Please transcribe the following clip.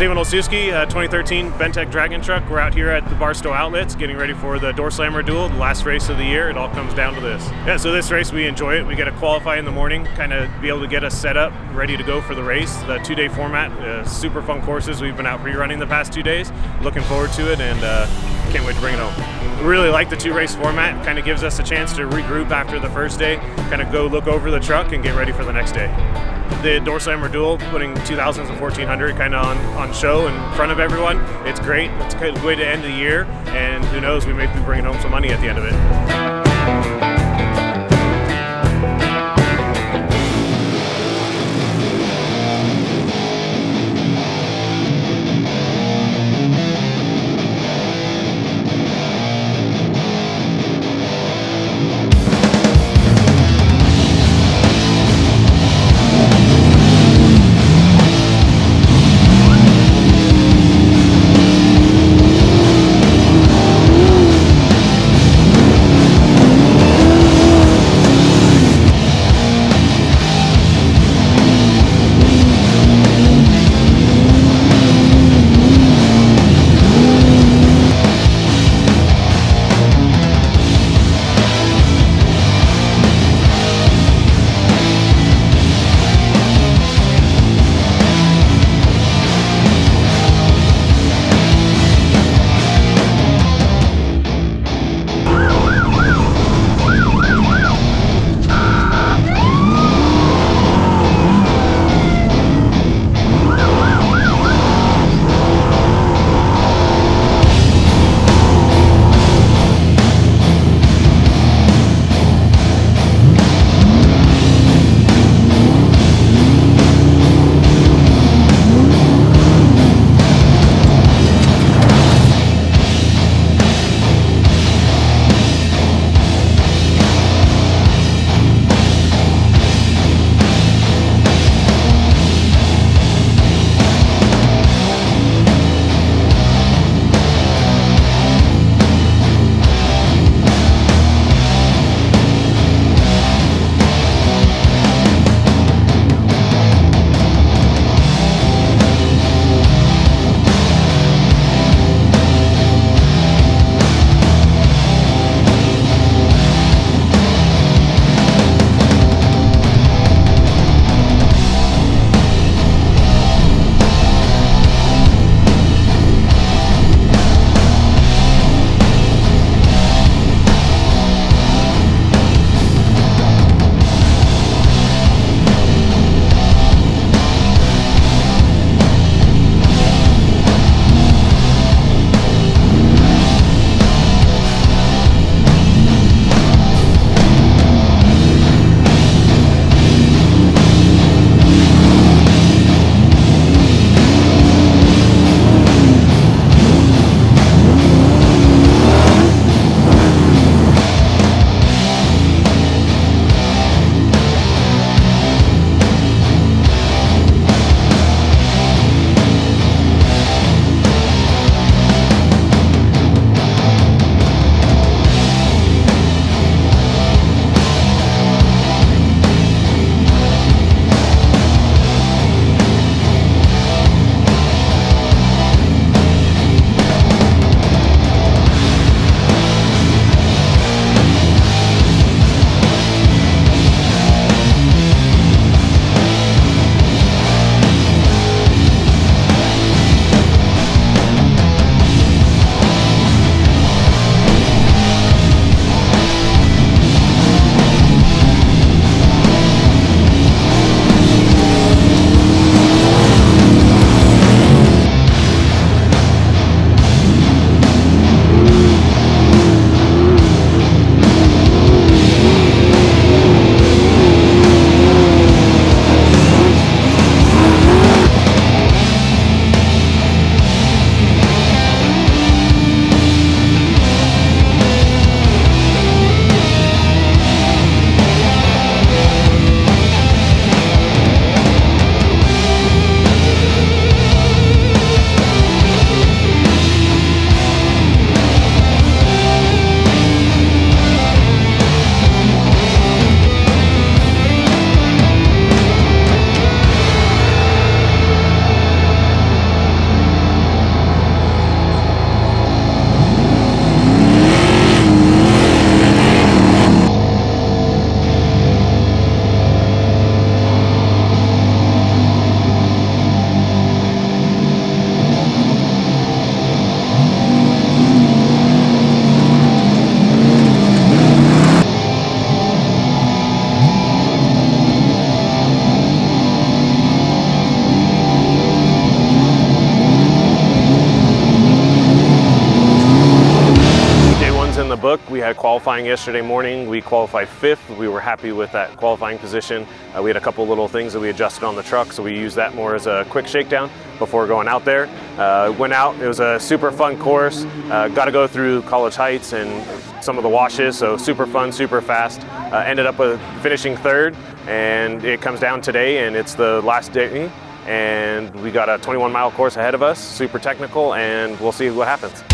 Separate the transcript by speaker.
Speaker 1: Stephen Olszewski, uh, 2013 Bentec Dragon Truck. We're out here at the Barstow Outlets getting ready for the Door Slammer Duel, the last race of the year. It all comes down to this. Yeah, so this race we enjoy it. We get to qualify in the morning, kind of be able to get us set up, ready to go for the race. The two day format, uh, super fun courses. We've been out pre running the past two days. Looking forward to it and uh, can't wait to bring it home. Really like the two race format. Kind of gives us a chance to regroup after the first day, kind of go look over the truck and get ready for the next day the Door Slammer Duel, putting 2000s and 1400 kind of on, on show in front of everyone. It's great. It's a good way to end the year, and who knows, we may be bringing home some money at the end of it. Qualifying yesterday morning. We qualified fifth. We were happy with that qualifying position. Uh, we had a couple little things that we adjusted on the truck, so we used that more as a quick shakedown before going out there. Uh, went out, it was a super fun course. Uh, got to go through College Heights and some of the washes, so super fun, super fast. Uh, ended up with finishing third, and it comes down today, and it's the last day and we got a 21 mile course ahead of us, super technical, and we'll see what happens.